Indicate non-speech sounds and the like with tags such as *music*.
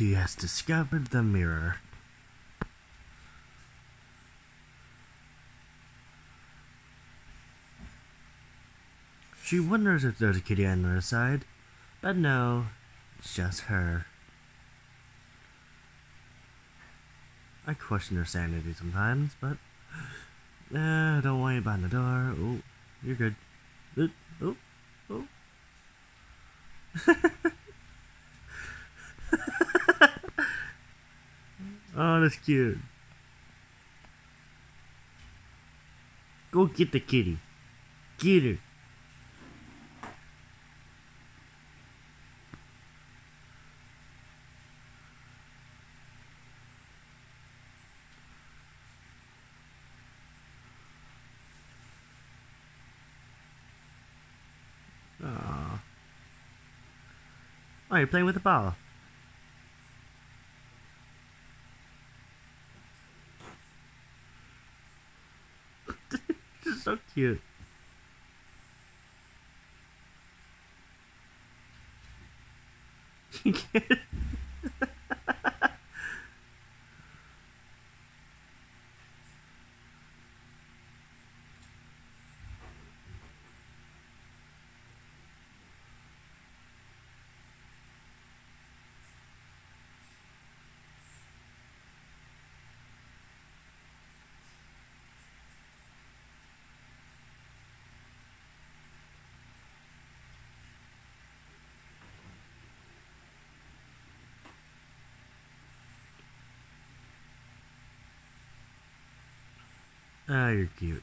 She has discovered the mirror. She wonders if there's a kitty on the other side, but no, it's just her. I question her sanity sometimes, but uh, don't worry about the door. Oh, you're good. Oh, oh. *laughs* oh, that's cute. Go get the kitty. Get her. Aww. Oh, you're playing with a ball. So *laughs* cute. Ah, you're cute.